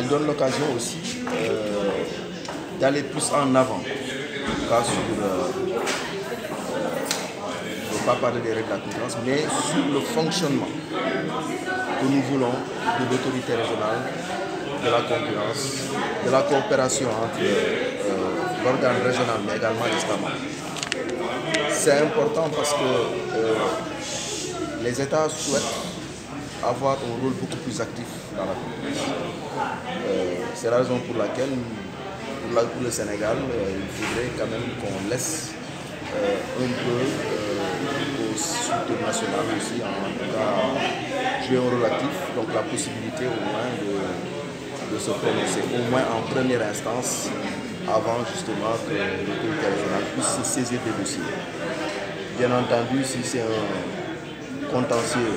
elle donne l'occasion aussi d'aller plus en avant, pas sur, je ne veux pas parler des règles de la concurrence, mais sur le fonctionnement que nous voulons de l'autorité régionale, de la concurrence, de la coopération entre euh, l'organe régional, mais également les C'est important parce que euh, les États souhaitent avoir un rôle beaucoup plus actif dans la concurrence. Euh, c'est la raison pour laquelle, pour, le Sénégal, il faudrait quand même qu'on laisse un peu au structures national aussi, en tout cas, jouer un rôle actif, donc la possibilité au moins de de se prononcer, au moins en première instance, avant justement que l'autorité régionale puisse se saisir des dossiers. Bien entendu, si c'est un contentieux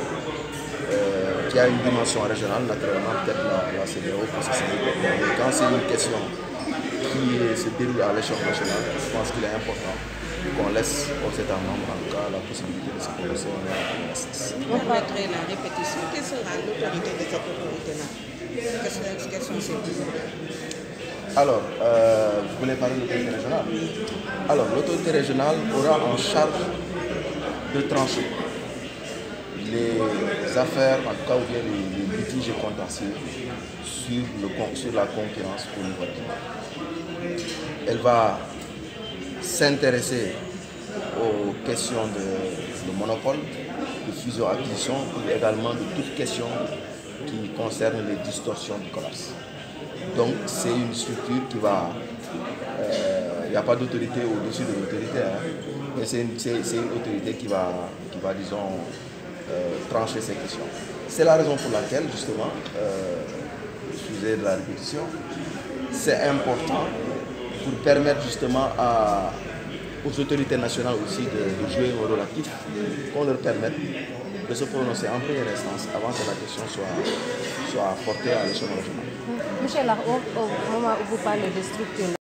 euh, qui a une dimension régionale, naturellement, peut-être la, la CDO se saisir. Mais quand c'est une question qui se déroule à l'échelle nationale, je pense qu'il est important qu'on laisse aux États membres, en tout cas, la possibilité de se prononcer en la répétition. Quelle sera l'autorité de cette autorité-là quelles sont ses Alors, euh, vous voulez parler de l'autorité régionale? Alors, l'autorité régionale aura en charge de trancher les affaires, en tout cas, ou bien les, litiges contentieux sur, le, sur la concurrence au niveau. Elle va s'intéresser aux questions de, monopole, de fusion-acquisition, et également de toutes questions qui concerne les distorsions du commerce. Donc c'est une structure qui va... Il euh, n'y a pas d'autorité au-dessus de l'autorité, hein, mais c'est une, une, autorité qui va, qui va disons, trancher ces questions. C'est la raison pour laquelle, justement, euh, excusez de la répétition, c'est important pour permettre justement à, aux autorités nationales aussi de, de jouer un rôle actif, qu'on leur permette de se prononcer en première instance avant que la question soit, soit portée à l'échelle régionale. Michel, au moment où vous parlez de structure,